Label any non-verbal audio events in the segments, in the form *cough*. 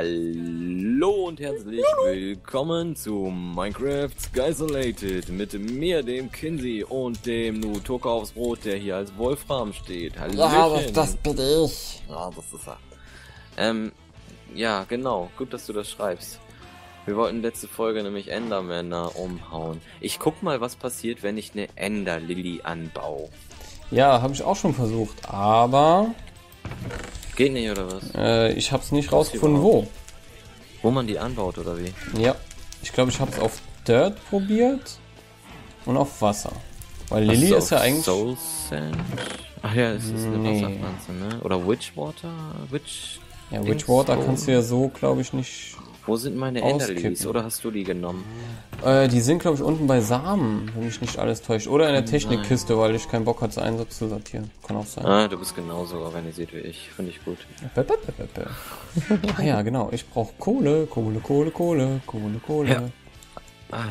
Hallo und herzlich willkommen zu Minecraft Isolated mit mir, dem Kinsey und dem Nutoka aufs Brot, der hier als Wolfram steht. Hallöchen. Ja, das, das bin ich. Ja, das ist er. Ähm, ja, genau. Gut, dass du das schreibst. Wir wollten letzte Folge nämlich Endermänner umhauen. Ich guck mal, was passiert, wenn ich eine Enderlily anbaue. Ja, habe ich auch schon versucht, aber Geht nicht, oder was? äh, ich habe es nicht rausgefunden, wo. Wo man die anbaut, oder wie? Ja, ich glaube, ich habe es auf Dirt probiert und auf Wasser. Weil du ist ja eigentlich... Soul Sand? Ach ja, es ist eine Nee. Wasserpflanze, ne? Oder Witchwater? Witch... Ja, Witchwater Stone. kannst du ja so, glaube ich, nicht... Wo sind meine. Enderlilies? Oder hast du die genommen? Äh, die sind, glaube ich, unten bei Samen, wenn mich nicht alles täuscht. Oder in der Technikkiste, weil ich keinen Bock hatte, einsatz zu sortieren. Kann auch sein. Ah, du bist genauso organisiert wie ich. Finde ich gut. Bä, bä, bä. ah ja, genau. Ich brauche Kohle, Kohle, Kohle, Kohle, Kohle, Kohle. Ja. Ah.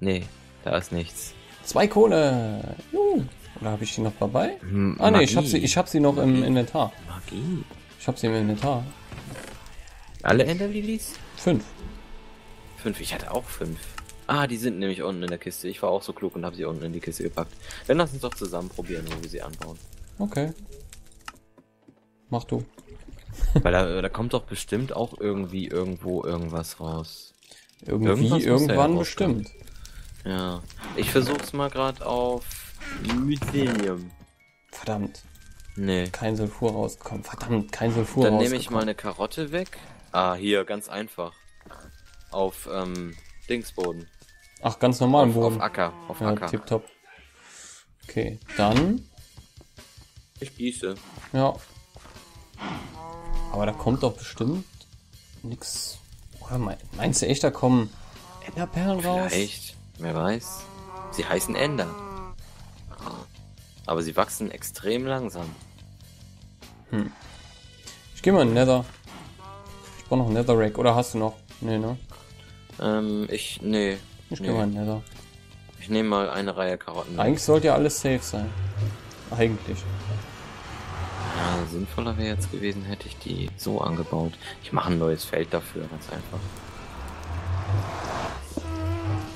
Nee, da ist nichts. Zwei Kohle. Juhu. Oder habe ich die noch dabei? Hm, Ah nee, ich habe Magie. sie, ich hab sie noch im Inventar. Magie. Ich habe sie im Inventar. Alle Enderlilies? Fünf. Fünf. Ich hatte auch fünf. Ah, die sind nämlich unten in der Kiste. Ich war auch so klug und habe sie unten in die Kiste gepackt. Dann lass uns doch zusammen probieren, wo wir sie anbauen. Okay. Mach du. *laughs* Weil da, da kommt doch bestimmt auch irgendwie irgendwo irgendwas raus. Irgendwie, Irgendwas ja irgendwann rauskommen. bestimmt. Ja. Ich versuch's mal gerade auf Mycelium. Verdammt. Nee. Kein Sulfur rausgekommen. Verdammt, kein Sulfur Dann nehme ich mal eine Karotte weg. Ah, hier, ganz einfach. Auf, ähm, Dingsboden. Ach, ganz normal im Auf, Boden. auf Acker. Auf ja, Acker. tipptopp. Okay, dann. Ich gieße. Ja. Aber da kommt doch bestimmt nix. Oder mein- meinst du echt, da kommen Enderperlen raus? Vielleicht. Wer weiß. Sie heißen Ender. Aber sie wachsen extrem langsam. Ich geh mal in den Nether. Ich brauch noch einen Netherrack. Oder hast du noch? Nee, ne? Ähm, ich, nee. Ich geh mal in nee. den Nether. Ich nehme mal eine Reihe Karotten. Eigentlich sollte ja alles safe sein. Eigentlich. Ja, sinnvoller wäre jetzt gewesen, hätte ich die so angebaut. Ich mache ein neues Feld dafür, ganz einfach.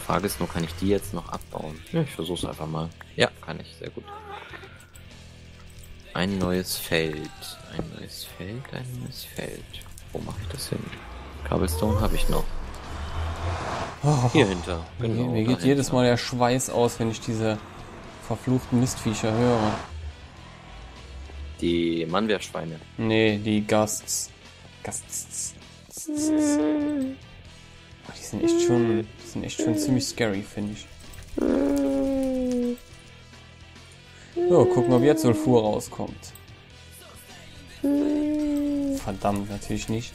Frage ist nur, kann ich die jetzt noch abbauen? Ja, ich versuch's einfach mal. Ja, kann ich, sehr gut. Ein neues Feld. Ein neues Feld, ein neues Feld. Wo mache ich das hin? Cobblestone habe ich noch. Oh, Hier hinter. mir, Genau, mir geht jedes Mal der Schweiß aus, wenn ich diese verfluchten Mistviecher höre. Die Mannwehrschweine. Nee, die Gusts. Gusts. Oh, die sind echt schon, die sind echt schon ziemlich scary, finde ich. So, gucken wir, ob jetzt Sulfur rauskommt. Verdammt, natürlich nicht.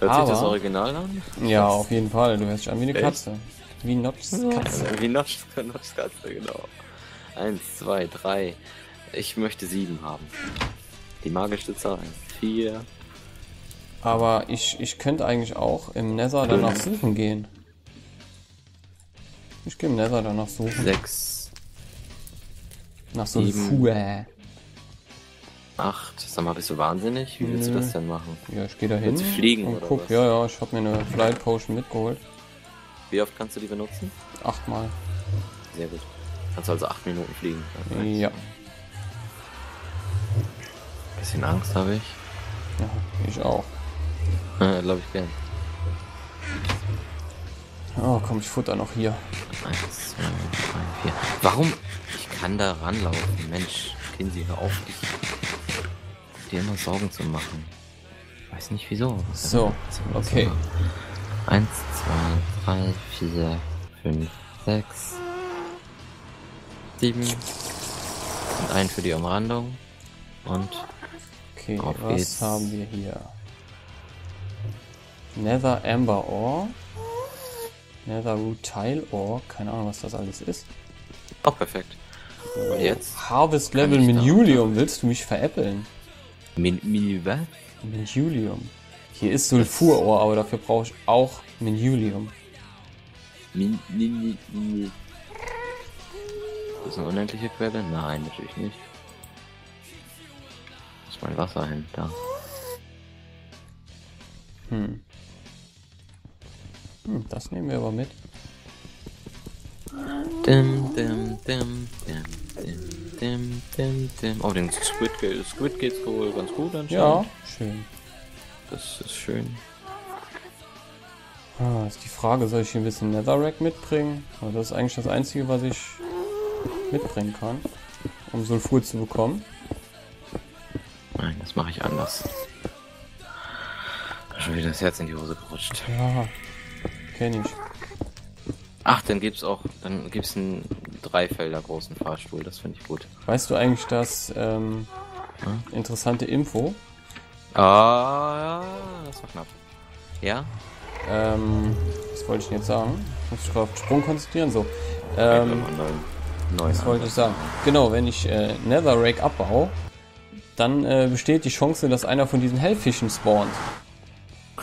Hört sich das Aber- Original an? Ja, auf jeden Fall. Du hörst dich an wie eine Echt? Katze. Wie Notchs Katze. Wie Notch, Notchs *laughs* Katze, genau. Eins, zwei, drei. Ich möchte sieben haben. Die magische Zahl. Vier. Aber ich, ich könnte eigentlich auch im Nether danach suchen gehen. Ich gehe im Nether danach suchen. Sechs. Nach sieben. Sulfur. Acht. Sag mal, bist du wahnsinnig? Wie willst du das denn machen? Ja, ich gehe da hin fliegen und oder guck. was? Ja, ja, ich habe mir eine Flight Potion mitgeholt. Wie oft kannst du die benutzen? Achtmal. Sehr gut. Kannst du also acht Minuten fliegen. Ja. Bisschen Angst habe ich. ja, ich auch. Äh, Glaube ich gern. Oh, komm, ich futter noch hier. Eins, zwei, drei, vier. Warum? Ich kann da ranlaufen. Mensch, Kinsey, hör auf. Ich dir immer Sorgen zu machen. Weiß nicht wieso. So, okay. Eins, zwei, drei, vier, fünf, sechs, sieben. Und einen für die Umrandung. Und Okay, Auf was geht's. haben wir hier? Nether Amber Ore. Nether Rutile Ore. Keine Ahnung, was das alles ist. auch perfekt. Und jetzt? Harvest Level ich Minulium. Willst du mich veräppeln? Min, min, was? Minulium. Hier ist Sulfurore, aber dafür brauche ich auch Minulium. Min, min, min, min. Ist das eine unendliche Quelle? Nein, natürlich nicht. Wo ist mein Wasser hin? Da. Hm. Hm, das nehmen wir aber mit. Dim, dim, dim, dim, dim, dim, dim, dim. Oh, den Squid, Squid geht's wohl ganz gut anscheinend. Ja, schön. Das ist schön. Ah, ist die Frage, soll ich hier ein bisschen Netherrack mitbringen? Weil das ist eigentlich das Einzige, was ich mitbringen kann, um Sulfur zu bekommen. Nein, das mache ich anders. Schon wieder das Herz in die Hose gerutscht. Ja, kenne ich. Ach, dann gibt's auch, dann gibt's einen Dreifelder großen Fahrstuhl. Das finde ich gut. Weißt du eigentlich das ähm, interessante Info? Ah, das war knapp. Ja? Ähm, was wollte ich denn jetzt sagen? Muss ich auf den Sprung konzentrieren? So. Ähm, was wollte ich sagen? Genau, wenn ich äh, Netherrack abbaue, dann äh, besteht die Chance, dass einer von diesen Hellfischen spawnt. *laughs*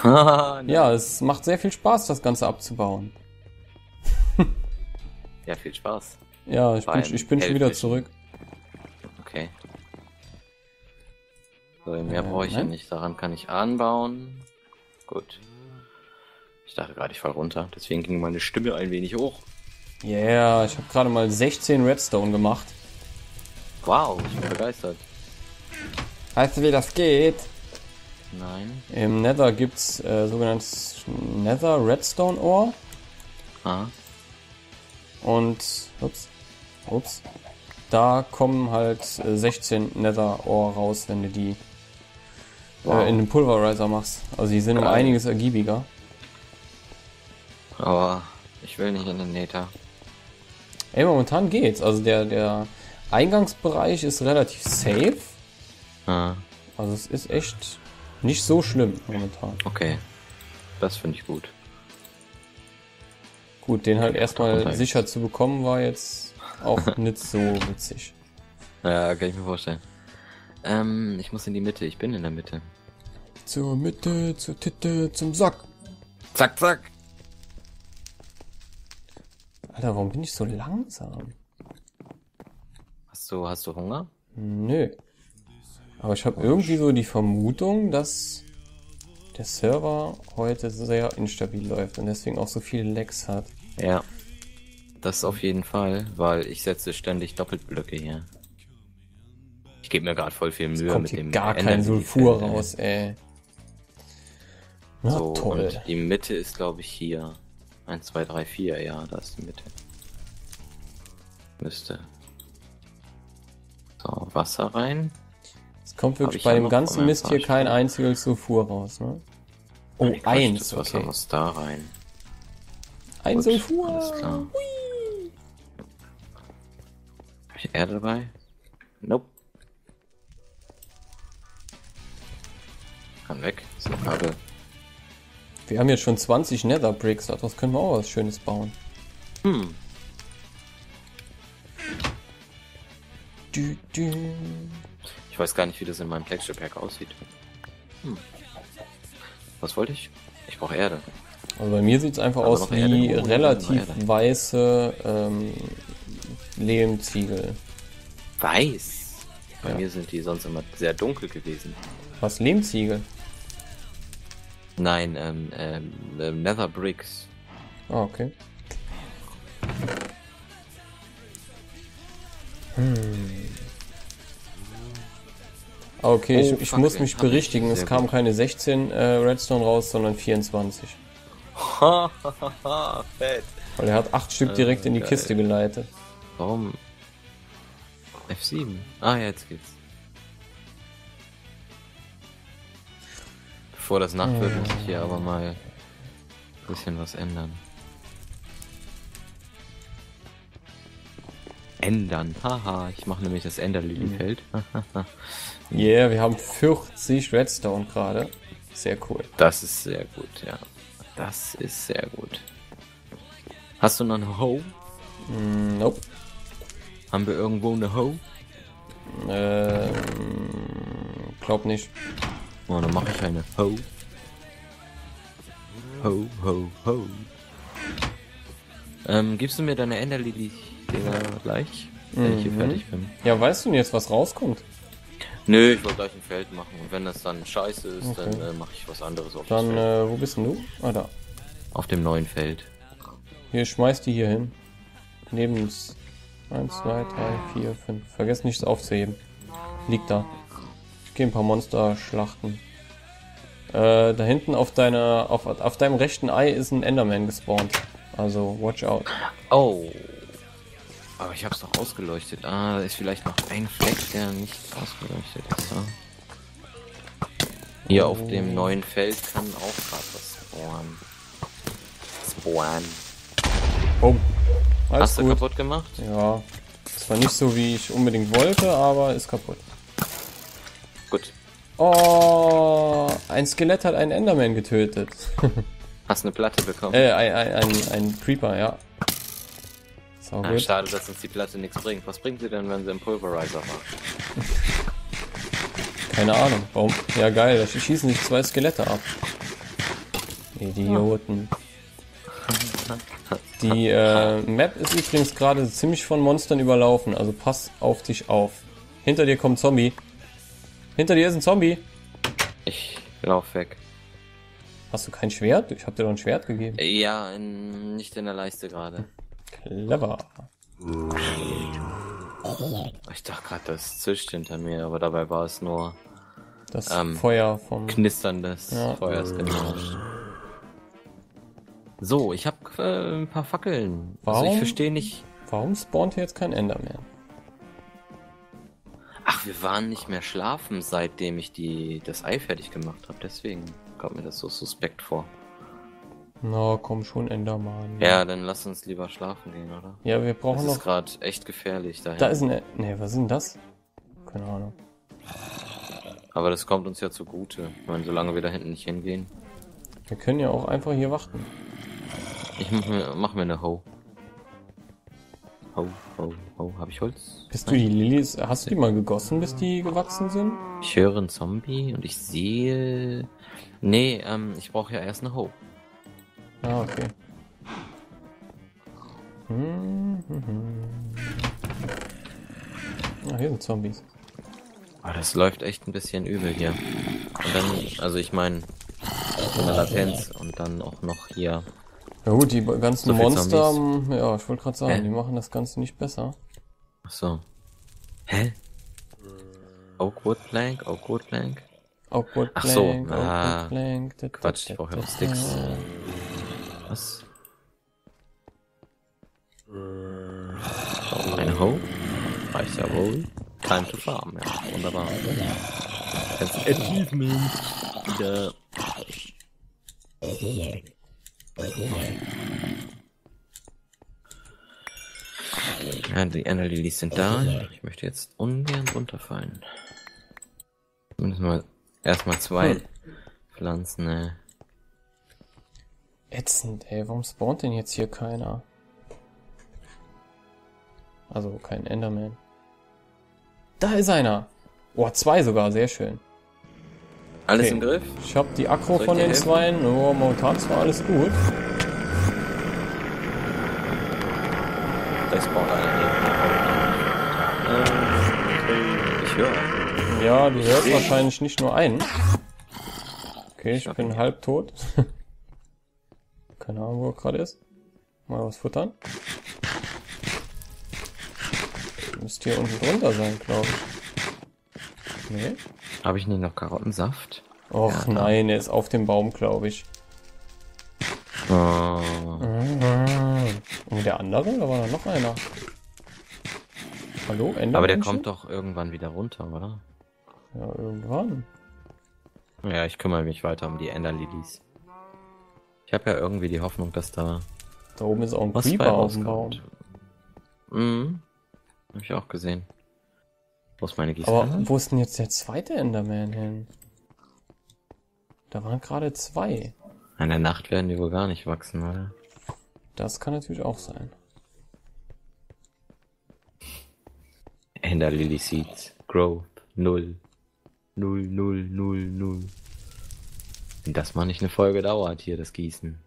Ja, es macht sehr viel Spaß, das Ganze abzubauen. ja, viel Spaß. Ja, ich bin, ich bin schon wieder zurück. Okay. So, mehr Äh, brauche ich ja nein. nicht. Daran kann ich anbauen. Gut. Ich dachte gerade, ich fall runter. Deswegen ging meine Stimme ein wenig hoch. Yeah, ich habe gerade mal 16 Redstone gemacht. Wow, ich bin begeistert. Weißt du, wie das geht? Nein. Im Nether gibt's äh, sogenanntes Nether Redstone Ore Ah. und ups, ups, da kommen halt äh, 16 Nether Ore raus, wenn du die Wow. äh, in den Pulverizer machst. Also die sind um einiges ergiebiger. Aber ich will nicht in den Nether. Ey, momentan geht's. Also der der Eingangsbereich ist relativ safe. Ah, Also es ist echt nicht so schlimm momentan. okay. Das finde ich gut. Gut, den halt erstmal runter. sicher zu bekommen war jetzt auch nicht so witzig. Ja, kann ich mir vorstellen. Ähm, ich muss in die Mitte. Ich bin in der Mitte. Zur Mitte, zur Titte, zum Sack. Zack, zack. Alter, warum bin ich so langsam? Hast du, hast du Hunger? Nö. Aber ich habe irgendwie so die Vermutung, dass der Server heute sehr instabil läuft und deswegen auch so viele Lags hat. Ja. Das auf jeden Fall, weil ich setze ständig Doppelblöcke hier. Ich gebe mir gerade voll viel Mühe Kommt mit hier dem gar kein Energy Sulfur Feld, ey. raus, ey. Na So, toll. und die Mitte ist, glaube ich, hier. 1, 2, 3, 4, ja, da ist die Mitte. Müsste. So, Wasser rein. Es kommt wirklich ich bei dem ganzen Mist hier kein einziges Sulfur raus, ne? Oh, quatsch, eins, Das Wasser okay. muss da rein. Ein Gut, Sulfur. Alles klar. Hab ich Erde dabei? Nope. Kann weg. Ist noch Kabel. Wir haben jetzt schon 20 Nether Bricks, daraus können wir auch was Schönes bauen. Hm. Du, du. Ich weiß gar nicht, wie das in meinem Texture Pack aussieht. Hm. Was wollte ich? Ich brauche Erde. Also bei mir sieht es einfach Aber aus wie Erde. Oh, relativ weiße ähm, Lehmziegel. Weiß. Bei Ja. mir sind die sonst immer sehr dunkel gewesen. Was, Lehmziegel? Nein, ähm, ähm, ähm, Nether Bricks. Ah, okay. Hm. Ah, Okay, Oh, ich, ich muss mich berichtigen. Es kamen gut. keine 16 äh, Redstone raus, sondern 24. *laughs* Fett. Weil er hat 8 Stück Äh, direkt in die geil. Kiste geleitet. Warum? F7. Ah, ja, jetzt geht's. Bevor das Nacht wird, muss ich hier aber mal ein bisschen was ändern. Ändern. Haha, ich mache nämlich das Ender-Lily-Feld. *laughs* Yeah, wir haben 40 Redstone gerade. Sehr cool. Das ist sehr gut, ja. Das ist sehr gut. Hast du noch eine Hoe? Mm, nope. Haben wir irgendwo eine Hoe? Ähm, glaub nicht. Oh, dann mache ich eine Ho. Ho, ho, ho. Ähm, gibst du mir deine Enderlily-Dinger gleich? Wenn ich hier Mhm. fertig bin. Ja, weißt du denn jetzt, was rauskommt? Nö, ich wollte gleich ein Feld machen und wenn das dann scheiße ist, Okay. dann äh, mache ich was anderes auf Dann, das äh, wo bist denn du? Ah, da. Auf dem neuen Feld. Hier, schmeiß die hier hin. Neben uns. 1, 2, 3, 4, 5. Vergesst nichts aufzuheben. Liegt da. Ich gehe ein paar Monster schlachten. Äh, da hinten auf deiner, auf, auf deinem rechten Ei ist ein Enderman gespawnt. Also, watch out. Oh. Aber ich hab's doch ausgeleuchtet. Ah, da ist vielleicht noch ein Fleck, der nicht ausgeleuchtet ist. Ja? Hier auf dem neuen Feld kann auch gerade was spawnen. Spawnen. Oh. Alles Hast du gut. kaputt gemacht? Ja. Zwar nicht so, wie ich unbedingt wollte, aber ist kaputt. Gut. Oh, ein Skelett hat einen Enderman getötet. *laughs* Hast eine Platte bekommen? äh, ein, ein, ein, ein Creeper, ja. Sau Ah, gut. schade, dass uns die Platte nichts bringt. Was bringt sie denn, wenn sie im Pulverizer war? *laughs* Keine Ahnung. Warum? Ja, geil. Da schießen sich zwei Skelette ab. Idioten. *laughs* Die äh, Map ist übrigens gerade ziemlich von Monstern überlaufen. Also pass auf dich auf. Hinter dir kommt ein Zombie. Hinter dir ist ein Zombie. Ich lauf weg. Hast du kein Schwert? Ich hab dir doch ein Schwert gegeben. Ja, in, nicht in der Leiste gerade. Clever. Ich dachte gerade, das zischt hinter mir, aber dabei war es nur Das Ähm, Feuer vom... Knistern des Ja. Feuers, genau. So, ich habe äh, ein paar Fackeln. Also Warum? ich verstehe nicht. Warum spawnt hier jetzt kein Enderman? Ach, wir waren nicht mehr schlafen, seitdem ich die das Ei fertig gemacht habe. Deswegen kommt mir das so suspekt vor. Na, komm schon, Enderman. Ja, dann lass uns lieber schlafen gehen, oder? Ja, wir Das brauchen ist noch... gerade echt gefährlich dahin. Da ist ein... E- Nee, was ist denn das? Keine Ahnung. Aber das kommt uns ja zugute. Ich meine, solange wir da hinten nicht hingehen. Wir können ja auch einfach hier warten. Ich mach mir, mach mir eine Ho. Ho, ho, ho. Hab ich Holz? Bist du die Lilies... Hast du die mal gegossen, bis die gewachsen sind? Ich höre einen Zombie und ich sehe. Nee, ähm, ich brauche ja erst eine Ho. Ah, okay. Hm, hm, hm. Ah, hier sind Zombies. Ah, das läuft echt ein bisschen übel hier. Und dann, also ich meine, der Latenz und dann auch noch hier. Ja gut, die ganzen So Monster, Zombies. ähm, ja, ich wollte gerade sagen, Hä? die machen das Ganze nicht besser. Ach so. Hä? Oakwood Plank? Oakwood Plank? Awkward Ach so, Plank, ah, Awkward Plank. da, Quatsch, ich brauche ja auch Sticks. Was? So, eine Ho. Reicht ja wohl. Time to farm, ja. Wunderbar. Jetzt Achievement. Wieder. Ja, die Enderlilies sind da. Ich möchte jetzt ungern runterfallen. Zumindest mal erstmal zwei Hm. Pflanzen, ne. Ätzend, ey, warum spawnt denn jetzt hier keiner? Also kein Enderman. Da ist einer. Oh, zwei sogar, sehr schön. Alles Okay. im Griff? Ich habe die Akro ich von den? Zweien. Oh, momentan zwar alles gut. Da spawnt einer. Ähm, Ich höre. Ja, du hörst wahrscheinlich nicht nur einen. Okay, ich hab bin halb tot. *laughs* Keine Ahnung, wo er gerade ist. Mal was futtern. Müsste hier unten drunter sein, glaube ich. Nee? Habe ich nicht noch Karottensaft? Och Ja, nein, er ist auf dem Baum, glaube ich. Oh, Und der andere? Da war noch einer. Hallo, Endermenschen? aber der kommt doch irgendwann wieder runter, oder? Ja, irgendwann. Ja, ich kümmere mich weiter um die Enderlilies. Ich habe ja irgendwie die Hoffnung, dass da Da oben ist auch ein Creeper auf dem Baum. Mhm. Hab ich auch gesehen. Wo ist meine Aber Gießkanne? wo ist denn jetzt der zweite Enderman hin? Da waren gerade zwei. In der Nacht werden die wohl gar nicht wachsen, oder? Das kann natürlich auch sein. Enderlily Seeds. Growth. Null. Null, null, null, null. Wenn das mal nicht eine Folge dauert, hier, das Gießen.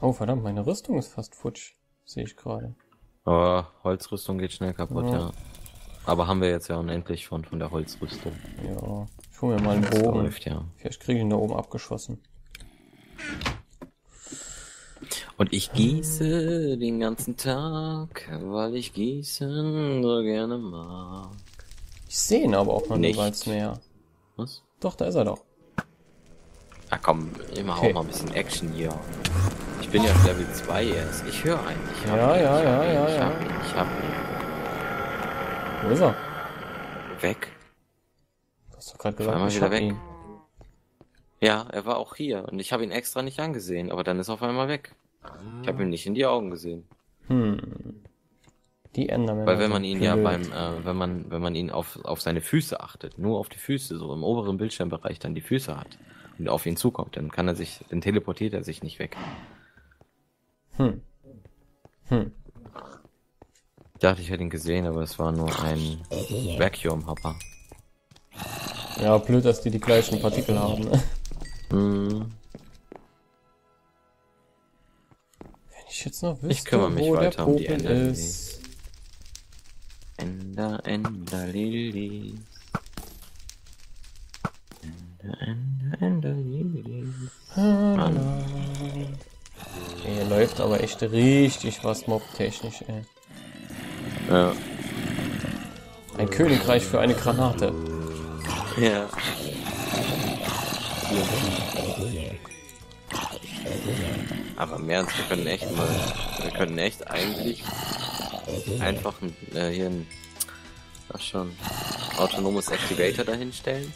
Oh, verdammt, meine Rüstung ist fast futsch. Sehe ich gerade. Aber Holzrüstung geht schnell kaputt, Ja. ja. Aber haben wir jetzt ja unendlich von, von der Holzrüstung. Ja. Ich hol mir mal einen Bogen. läuft ja. Vielleicht kriege ich ihn da oben abgeschossen. Und ich gieße den ganzen Tag, weil ich gießen so gerne mag. Ich sehe ihn aber auch nicht als Meer. Was? Doch, da ist er doch. Ah komm, immer Okay. auch mal ein bisschen Action hier. Ich bin ja auf Level 2 erst. Ich höre einen. Ich hab Ja, ihn, ja, ich hab ja, ihn, ja, ich ja. hab ihn, ich hab ihn. Wo ist er? Weg. Du hast doch gerade gesagt, ich wieder weg. ihn. Ja, er war auch hier und ich habe ihn extra nicht angesehen, aber dann ist er auf einmal weg. Ich habe ihm nicht in die Augen gesehen. Hm. Die Endermänner. Weil wenn man ihn ja beim, äh, wenn man, wenn man ihn auf, auf seine Füße achtet, nur auf die Füße, so im oberen Bildschirmbereich dann die Füße hat und auf ihn zukommt, dann kann er sich, dann teleportiert er sich nicht weg. Hm. Hm. Ich dachte, ich hätte ihn gesehen, aber es war nur ein Vacuum-Hopper. Ja, blöd, dass die die gleichen Partikel haben. Ne? *laughs* Hm, Wenn ich jetzt noch wüsste, Ich kümmere mich wo der weiter um die Enderlilly. ist. Ender, Ender, Lily. Ender, Ender, Ender. Ey, Hier läuft aber echt richtig was mobtechnisch, ey. Ja. Ein Königreich für eine Granate. Ja. Aber im Ernst, wir können echt mal, wir können echt eigentlich einfach ein, äh, hier ein, ach schon, autonomes Activator dahinstellen,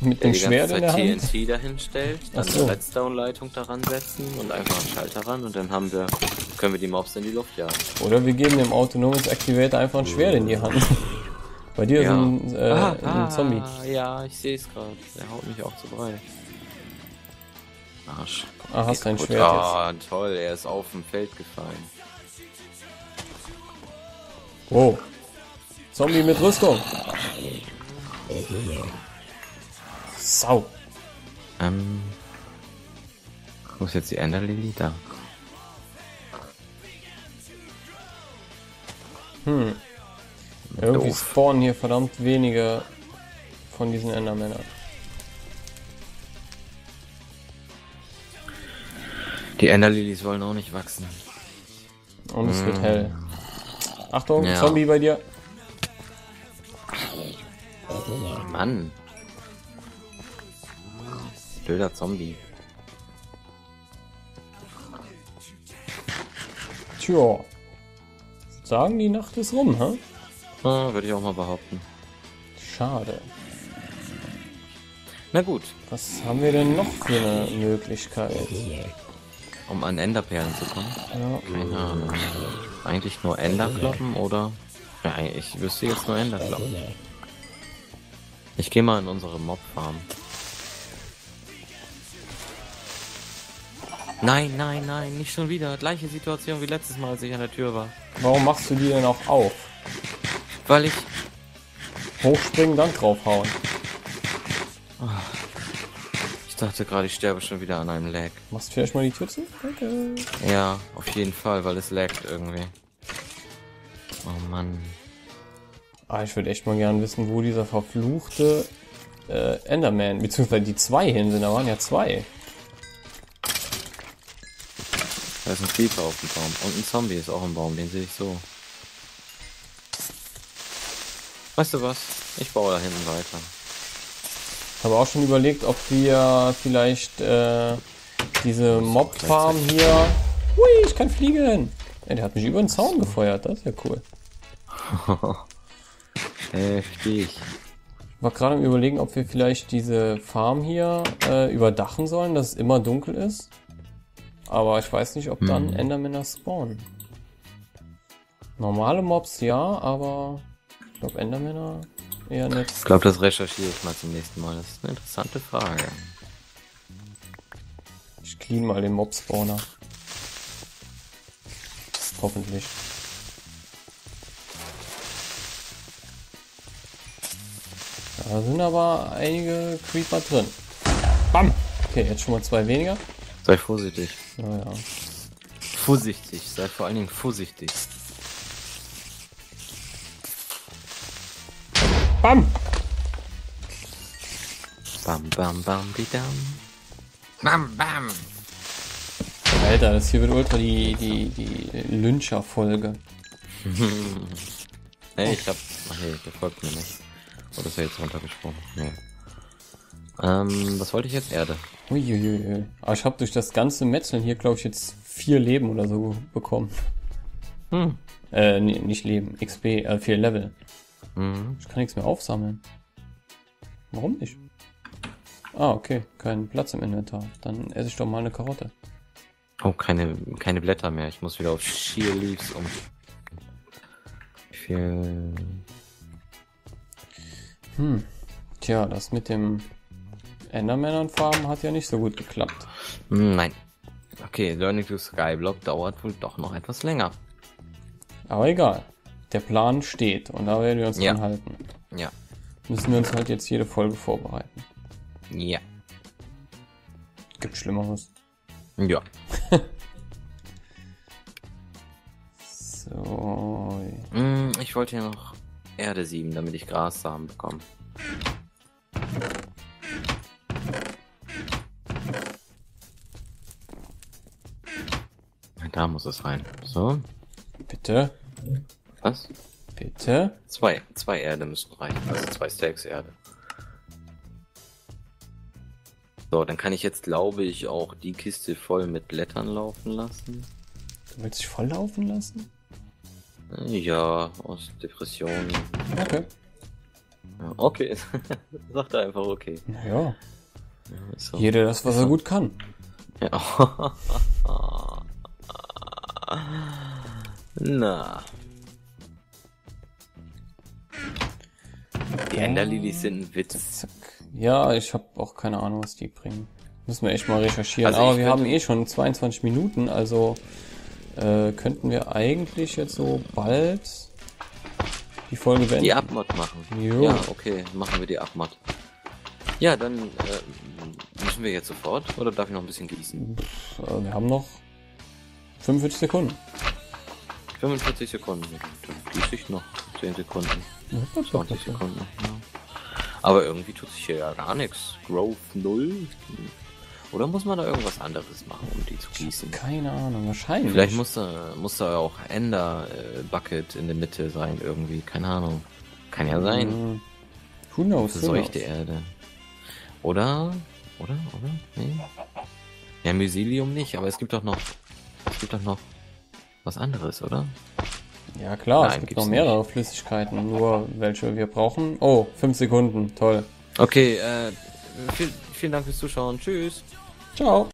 Mit der dem Schwert in der Zeit Hand. TNT dahinstellt, dann so. eine Redstone-Leitung daran setzen und einfach einen Schalter ran und dann haben wir, können wir die Mobs in die Luft jagen. Oder wir geben dem autonomes Activator einfach ein Schwert in die Hand. Bei dir ist ein, äh, ein Zombie. Ja, ich sehe es gerade. Der haut mich auch zu Brei. Arsch. Ah, hast dein. Schwert Ah, toll, er ist auf dem Feld gefallen. Wow. Zombie mit Rüstung. Sau. Ähm. Wo ist jetzt die Enderlily? Da. Hm. Irgendwie Doof. spawnen hier verdammt wenige von diesen Endermännern. Die Enderlilies wollen auch nicht wachsen. Und es wird hell. Achtung, Ja. Zombie bei dir. Mann. Blöder Zombie. Tja. Sagen, die Nacht ist rum, hä? Ah, Würde ich auch mal behaupten. Schade. Na gut. Was haben wir denn noch für eine Möglichkeit? Um an Enderperlen zu kommen. Ja, Keine Ahnung. Eigentlich nur Enderkloppen oder? Ja, ich wüsste jetzt nur Enderkloppen. Ich gehe mal in unsere Mob-Farm. Nein, nein, nein, nicht schon wieder. Gleiche Situation wie letztes Mal, als ich an der Tür war. warum machst du die denn auch auf? Weil ich. Hochspringen, dann draufhauen. Ich dachte gerade, ich sterbe schon wieder an einem Lag. Machst du vielleicht mal die Tür zu? Danke. Ja, auf jeden Fall, weil es laggt irgendwie. Oh Mann. Ah, ich würde echt mal gern wissen, wo dieser verfluchte äh, Enderman, beziehungsweise die zwei hin sind. Da waren ja zwei. Da ist ein Creeper auf dem Baum. Und ein Zombie ist auch im Baum, den sehe ich so. Weißt du was? Ich baue da hinten weiter. Ich habe auch schon überlegt, ob wir vielleicht äh, diese Mob-Farm hier... Hui, ich kann fliegen! Ey, der hat mich über den Zaun gefeuert, das ist ja cool. *laughs* Heftig. Ich war gerade am überlegen, ob wir vielleicht diese Farm hier äh, überdachen sollen, dass es immer dunkel ist. Aber ich weiß nicht, ob dann Hm. Endermänner spawnen. Normale Mobs ja, aber ich glaube Endermänner eher nicht. Ich glaube, das recherchiere ich mal zum nächsten Mal. Das ist eine interessante Frage. Ich clean mal den Mob-Spawner. Hoffentlich. Da sind aber einige Creeper drin. Bam! Okay, jetzt schon mal zwei weniger. Sei vorsichtig. Naja. Vorsichtig. Sei vor allen Dingen vorsichtig. Bam! Bam, bam, bam, bidam. Bam, bam. Alter, das hier wird ultra die, die, die Lyncher-Folge. *laughs* Hey, ich hab. Ach nee, der folgt mir nicht. Oder ist er jetzt runtergesprungen? Nee. Ähm, was wollte ich jetzt? Erde. Uiuiui. Aber ich habe durch das ganze Metzeln hier, glaube ich, jetzt vier Leben oder so bekommen. Hm. Äh, nee, nicht Leben. XP, äh, vier Level. Mhm. Ich kann nichts mehr aufsammeln. Warum nicht? Ah, okay. Kein Platz im Inventar. Dann esse ich doch mal eine Karotte. Oh, keine, keine Blätter mehr. Ich muss wieder auf Sheer Leaves um. Viel. Hm. Tja, das mit dem Enderman-Farben hat ja nicht so gut geklappt. Nein. Okay, Learning to Skyblock dauert wohl doch noch etwas länger. Aber egal. Der Plan steht und da werden wir uns Ja. dran halten. Ja. Müssen wir uns halt jetzt jede Folge vorbereiten. Ja. Gibt Schlimmeres. Ja. *laughs* So. Hm, Ich wollte ja noch Erde sieben, damit ich Grassamen bekomme. Da muss es rein. So. Bitte. Was? Bitte. Zwei. Zwei Erde müssen reichen. Also zwei Stacks Erde. So, dann kann ich jetzt, glaube ich, auch die Kiste voll mit Blättern laufen lassen. Du willst dich voll laufen lassen? Ja, aus Depressionen. Okay. Ja, okay. *laughs* Sagt er einfach okay. Ja, ist so. Jeder das, was er gut kann. Ja. *laughs* Na. Die Enderlilies sind ein Witz. Ja, ich habe auch keine Ahnung, was die bringen. Müssen wir echt mal recherchieren. Also Aber wir haben eh schon 22 Minuten, also äh, könnten wir eigentlich jetzt so bald die Folge beenden. Die Abmod machen. Jo. Ja, okay, machen wir die Abmod. Ja, dann äh, müssen wir jetzt sofort oder darf ich noch ein bisschen gießen? Äh, wir haben noch 45 Sekunden. 45 Sekunden. Dann gieße ich noch 10 Sekunden. 20 Sekunden. Ja. Aber irgendwie tut sich hier ja gar nichts. Growth 0. Oder muss man da irgendwas anderes machen, um die zu gießen? Keine Ahnung, wahrscheinlich. Vielleicht muss da, muss da auch Ender äh, Bucket in der Mitte sein irgendwie. Keine Ahnung. Kann ja sein. Hm. Who knows? Who knows? Erde. Oder? Oder? Oder? Nee. Ja, Mycelium nicht, aber es gibt doch noch. Es gibt doch noch was anderes, oder? Ja klar, Nein, es gibt noch mehrere Flüssigkeiten, nur welche wir brauchen. Oh, 5 Sekunden, toll. Okay, äh, viel, vielen Dank fürs Zuschauen. Tschüss. Ciao.